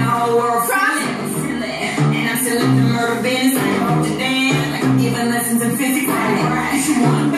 the whole. And I'm still in the murder business. I hope to dance. Like I'm giving lessons in physics. Right, right. You want, baby.